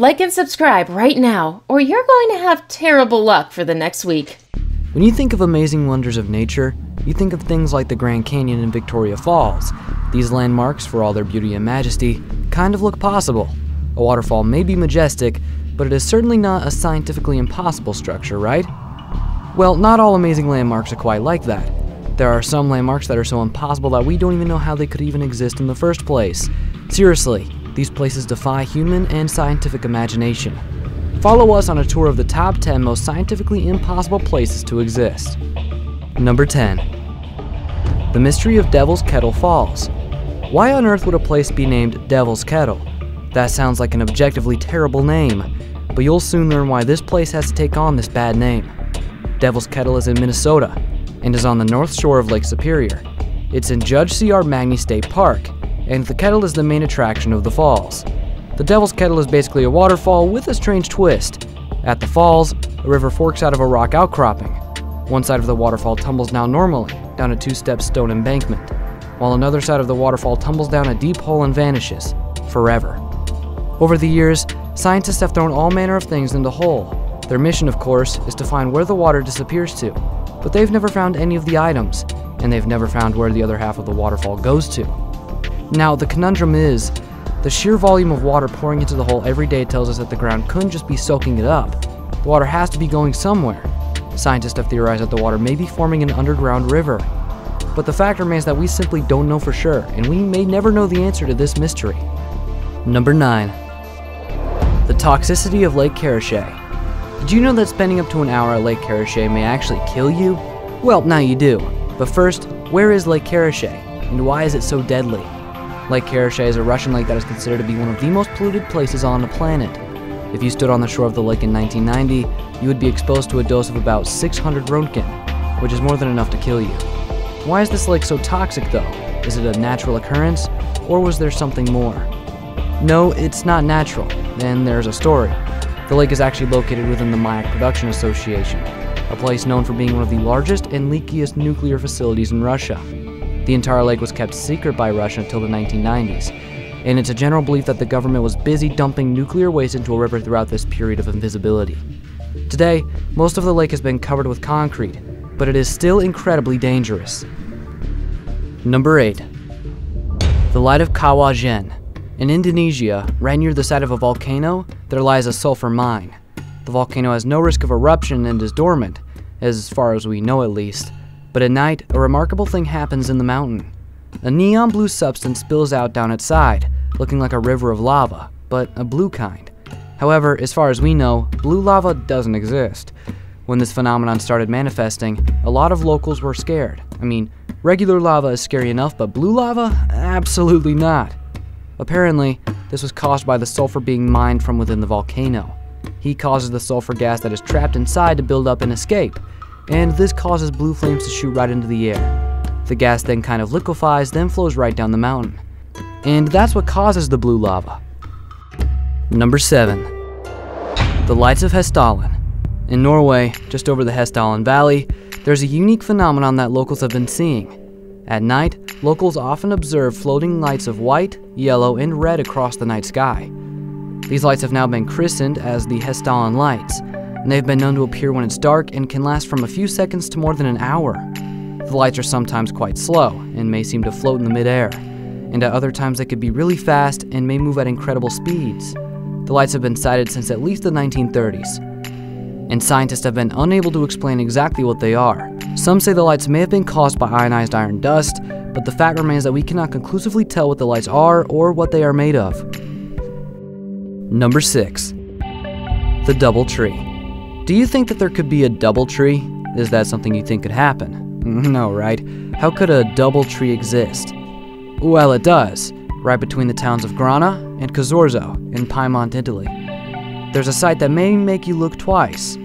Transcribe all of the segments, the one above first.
Like and subscribe right now, or you're going to have terrible luck for the next week. When you think of amazing wonders of nature, you think of things like the Grand Canyon and Victoria Falls. These landmarks, for all their beauty and majesty, kind of look possible. A waterfall may be majestic, but it is certainly not a scientifically impossible structure, right? Well, not all amazing landmarks are quite like that. There are some landmarks that are so impossible that we don't even know how they could even exist in the first place. Seriously, these places defy human and scientific imagination. Follow us on a tour of the top 10 most scientifically impossible places to exist. Number 10. The Mystery of Devil's Kettle Falls. Why on earth would a place be named Devil's Kettle? That sounds like an objectively terrible name, but you'll soon learn why this place has to take on this bad name. Devil's Kettle is in Minnesota and is on the north shore of Lake Superior. It's in Judge C.R. Magney State Park, and the kettle is the main attraction of the falls. The Devil's Kettle is basically a waterfall with a strange twist. At the falls, a river forks out of a rock outcropping. One side of the waterfall tumbles down normally, down a two step stone embankment, while another side of the waterfall tumbles down a deep hole and vanishes, forever. Over the years, scientists have thrown all manner of things in the hole. Their mission, of course, is to find where the water disappears to, but they've never found any of the items, and they've never found where the other half of the waterfall goes to. Now, the conundrum is the sheer volume of water pouring into the hole every day tells us that the ground couldn't just be soaking it up. The water has to be going somewhere. Scientists have theorized that the water may be forming an underground river. But the fact remains that we simply don't know for sure, and we may never know the answer to this mystery. Number 9. The toxicity of Lake Karachay. Did you know that spending up to an hour at Lake Karachay may actually kill you? Well, now you do. But first, where is Lake Karachay, and why is it so deadly? Lake Karachay is a Russian lake that is considered to be one of the most polluted places on the planet. If you stood on the shore of the lake in 1990, you would be exposed to a dose of about 600 Roentgen, which is more than enough to kill you. Why is this lake so toxic though? Is it a natural occurrence, or was there something more? No, it's not natural, then there's a story. The lake is actually located within the Mayak Production Association, a place known for being one of the largest and leakiest nuclear facilities in Russia. The entire lake was kept secret by Russia until the 1990s, and it's a general belief that the government was busy dumping nuclear waste into a river throughout this period of invisibility. Today, most of the lake has been covered with concrete, but it is still incredibly dangerous. Number 8. The Light of Kawah Ijen. In Indonesia, right near the site of a volcano, there lies a sulfur mine. The volcano has no risk of eruption and is dormant, as far as we know at least, but at night, a remarkable thing happens in the mountain. A neon blue substance spills out down its side, looking like a river of lava, but a blue kind. However, as far as we know, blue lava doesn't exist. When this phenomenon started manifesting, a lot of locals were scared. I mean, regular lava is scary enough, but blue lava? Absolutely not. Apparently, this was caused by the sulfur being mined from within the volcano. He causes the sulfur gas that is trapped inside to build up and escape, and this causes blue flames to shoot right into the air. The gas then kind of liquefies, then flows right down the mountain. And that's what causes the blue lava. Number 7. The Lights of Hessdalen. In Norway, just over the Hessdalen Valley, there's a unique phenomenon that locals have been seeing. At night, locals often observe floating lights of white, yellow, and red across the night sky. These lights have now been christened as the Hessdalen Lights, and they've been known to appear when it's dark and can last from a few seconds to more than an hour. The lights are sometimes quite slow and may seem to float in the midair, and at other times they could be really fast and may move at incredible speeds. The lights have been sighted since at least the 1930s, and scientists have been unable to explain exactly what they are. Some say the lights may have been caused by ionized iron dust, but the fact remains that we cannot conclusively tell what the lights are or what they are made of. Number 6. The Double Tree. Do you think that there could be a double tree? Is that something you think could happen? No, right? How could a double tree exist? Well, it does, right between the towns of Grana and Casorzo in Piedmont, Italy. There's a site that may make you look twice.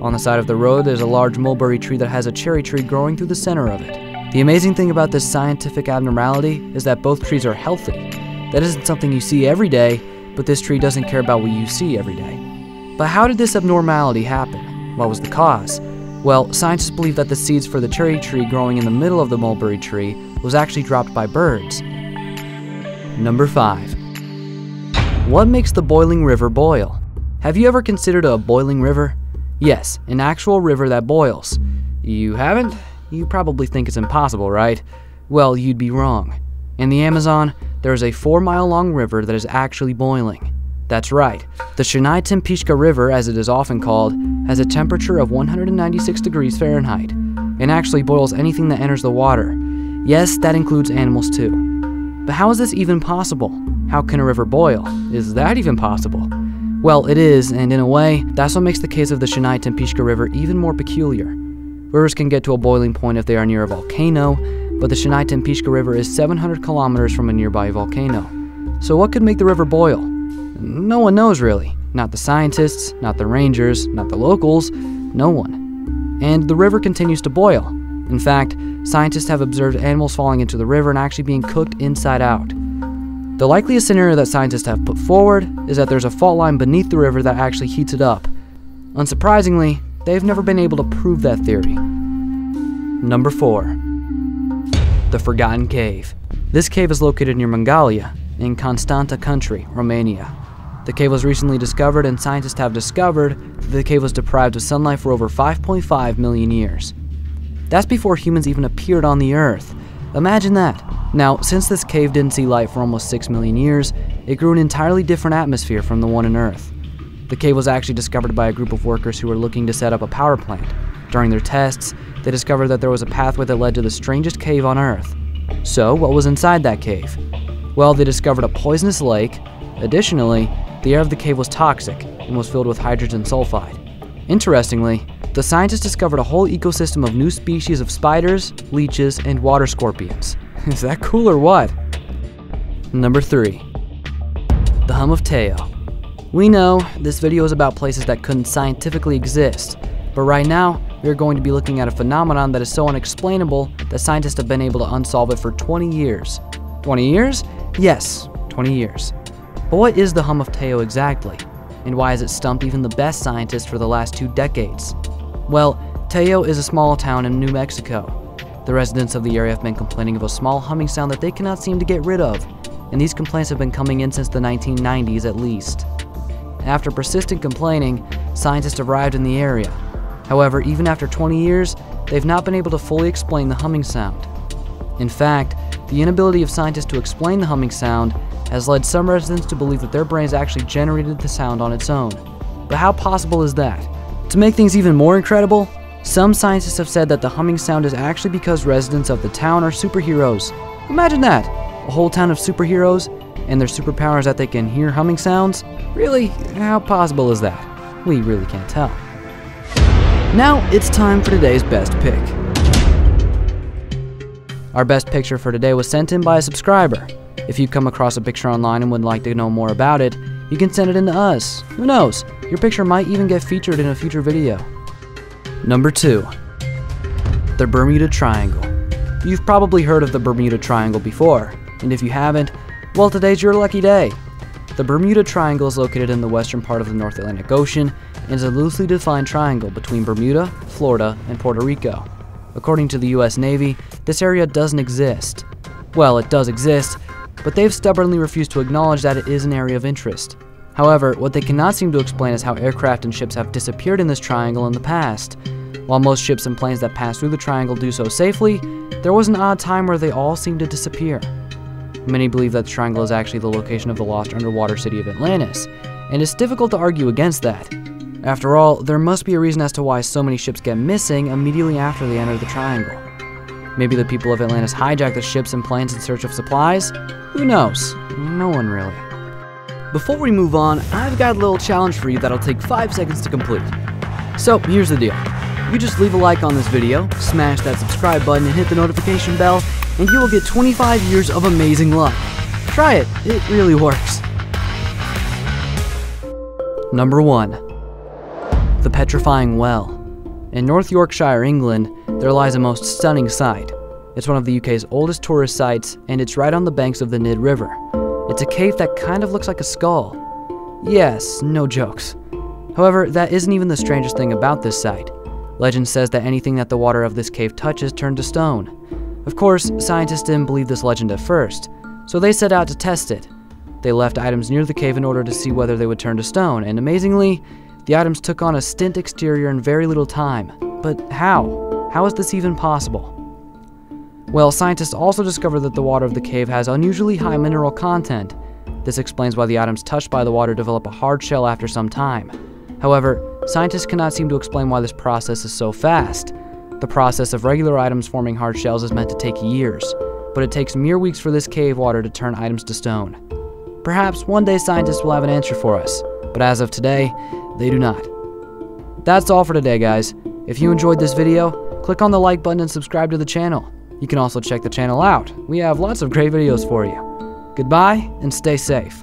On the side of the road, there's a large mulberry tree that has a cherry tree growing through the center of it. The amazing thing about this scientific abnormality is that both trees are healthy. That isn't something you see every day, but this tree doesn't care about what you see every day. But how did this abnormality happen? What was the cause? Well, scientists believe that the seeds for the cherry tree growing in the middle of the mulberry tree was actually dropped by birds. Number 5. What makes the boiling river boil? Have you ever considered a boiling river? Yes, an actual river that boils. You haven't? You probably think it's impossible, right? Well, you'd be wrong. In the Amazon, there is a four mile long river that is actually boiling. That's right, the Shanay-Timpishka River, as it is often called, has a temperature of 196 degrees Fahrenheit and actually boils anything that enters the water. Yes, that includes animals too. But how is this even possible? How can a river boil? Is that even possible? Well, it is, and in a way, that's what makes the case of the Shanay-Timpishka River even more peculiar. Rivers can get to a boiling point if they are near a volcano, but the Shanay-Timpishka River is 700 kilometers from a nearby volcano. So, what could make the river boil? No one knows really. Not the scientists, not the rangers, not the locals, no one. And the river continues to boil. In fact, scientists have observed animals falling into the river and actually being cooked inside out. The likeliest scenario that scientists have put forward is that there's a fault line beneath the river that actually heats it up. Unsurprisingly, they've never been able to prove that theory. Number 4. The Forgotten Cave. This cave is located near Mangalia, in Constanta country, Romania. The cave was recently discovered, and scientists have discovered that the cave was deprived of sunlight for over 5.5 million years. That's before humans even appeared on the Earth. Imagine that. Now, since this cave didn't see light for almost 6 million years, it grew an entirely different atmosphere from the one on Earth. The cave was actually discovered by a group of workers who were looking to set up a power plant. During their tests, they discovered that there was a pathway that led to the strangest cave on Earth. So, what was inside that cave? Well, they discovered a poisonous lake. Additionally, the air of the cave was toxic and was filled with hydrogen sulfide. Interestingly, the scientists discovered a whole ecosystem of new species of spiders, leeches, and water scorpions. Is that cool or what? Number 3. The Hum of Teo. We know this video is about places that couldn't scientifically exist, but right now, we are going to be looking at a phenomenon that is so unexplainable that scientists have been able to unsolve it for 20 years. 20 years? Yes, 20 years. But what is the hum of Teo exactly? And why has it stumped even the best scientists for the last two decades? Well, Teo is a small town in New Mexico. The residents of the area have been complaining of a small humming sound that they cannot seem to get rid of, and these complaints have been coming in since the 1990s at least. After persistent complaining, scientists arrived in the area. However, even after 20 years, they've not been able to fully explain the humming sound. In fact, the inability of scientists to explain the humming sound has led some residents to believe that their brains actually generated the sound on its own. But how possible is that? To make things even more incredible, some scientists have said that the humming sound is actually because residents of the town are superheroes. Imagine that! A whole town of superheroes, and their superpowers that they can hear humming sounds? Really, how possible is that? We really can't tell. Now it's time for today's best pick. Our best picture for today was sent in by a subscriber. If you come across a picture online and would like to know more about it, you can send it in to us. Who knows? Your picture might even get featured in a future video. Number 2. The Bermuda Triangle. You've probably heard of the Bermuda Triangle before, and if you haven't, well today's your lucky day. The Bermuda Triangle is located in the western part of the North Atlantic Ocean and is a loosely defined triangle between Bermuda, Florida, and Puerto Rico. According to the US Navy, this area doesn't exist. Well, it does exist, but they've stubbornly refused to acknowledge that it is an area of interest. However, what they cannot seem to explain is how aircraft and ships have disappeared in this triangle in the past. While most ships and planes that pass through the triangle do so safely, there was an odd time where they all seemed to disappear. Many believe that the triangle is actually the location of the lost underwater city of Atlantis, and it's difficult to argue against that. After all, there must be a reason as to why so many ships get missing immediately after they enter the triangle. Maybe the people of Atlantis hijacked the ships and planes in search of supplies? Who knows? No one really. Before we move on, I've got a little challenge for you that'll take 5 seconds to complete. So, here's the deal. You just leave a like on this video, smash that subscribe button and hit the notification bell, and you will get 25 years of amazing luck. Try it, it really works. Number 1. The Petrifying Well. In North Yorkshire, England, there lies a most stunning site. It's one of the UK's oldest tourist sites, and it's right on the banks of the Nidd River. It's a cave that kind of looks like a skull. Yes, no jokes. However, that isn't even the strangest thing about this site. Legend says that anything that the water of this cave touches turns to stone. Of course, scientists didn't believe this legend at first, so they set out to test it. They left items near the cave in order to see whether they would turn to stone, and amazingly, the items took on a stint exterior in very little time. But how? How is this even possible? Well, scientists also discovered that the water of the cave has unusually high mineral content. This explains why the items touched by the water develop a hard shell after some time. However, scientists cannot seem to explain why this process is so fast. The process of regular items forming hard shells is meant to take years, but it takes mere weeks for this cave water to turn items to stone. Perhaps one day scientists will have an answer for us, but as of today, they do not. That's all for today, guys. If you enjoyed this video, click on the like button and subscribe to the channel. You can also check the channel out. We have lots of great videos for you. Goodbye and stay safe.